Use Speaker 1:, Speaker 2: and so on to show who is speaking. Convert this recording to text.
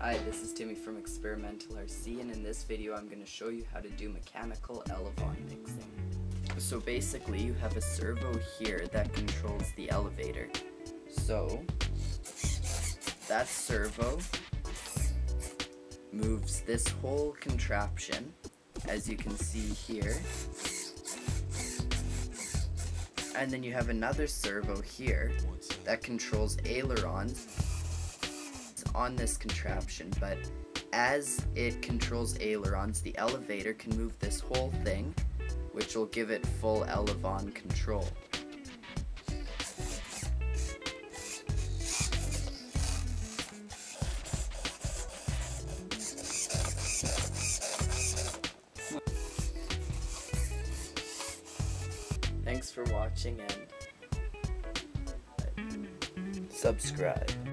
Speaker 1: Hi, this is Timmy from Experimental RC and in this video I'm going to show you how to do mechanical elevon mixing. So basically you have a servo here that controls the elevator. So that servo moves this whole contraption as you can see here and then you have another servo here that controls ailerons on this contraption, but as it controls ailerons, the elevator can move this whole thing, which will give it full elevon control. Thanks for watching and subscribe.